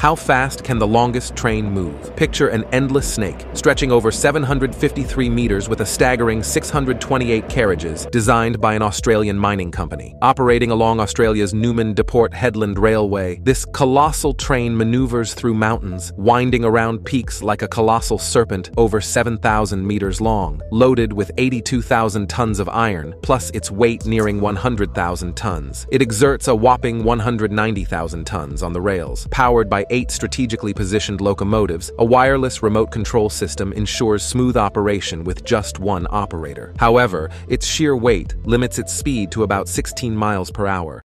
How fast can the longest train move? Picture an endless snake, stretching over 753 meters with a staggering 628 carriages, designed by an Australian mining company. Operating along Australia's Newman Deport Headland Railway, this colossal train maneuvers through mountains, winding around peaks like a colossal serpent over 7,000 meters long, loaded with 82,000 tons of iron, plus its weight nearing 100,000 tons. It exerts a whopping 190,000 tons on the rails, powered by eight strategically positioned locomotives, a wireless remote control system ensures smooth operation with just one operator. However, its sheer weight limits its speed to about 16 miles per hour,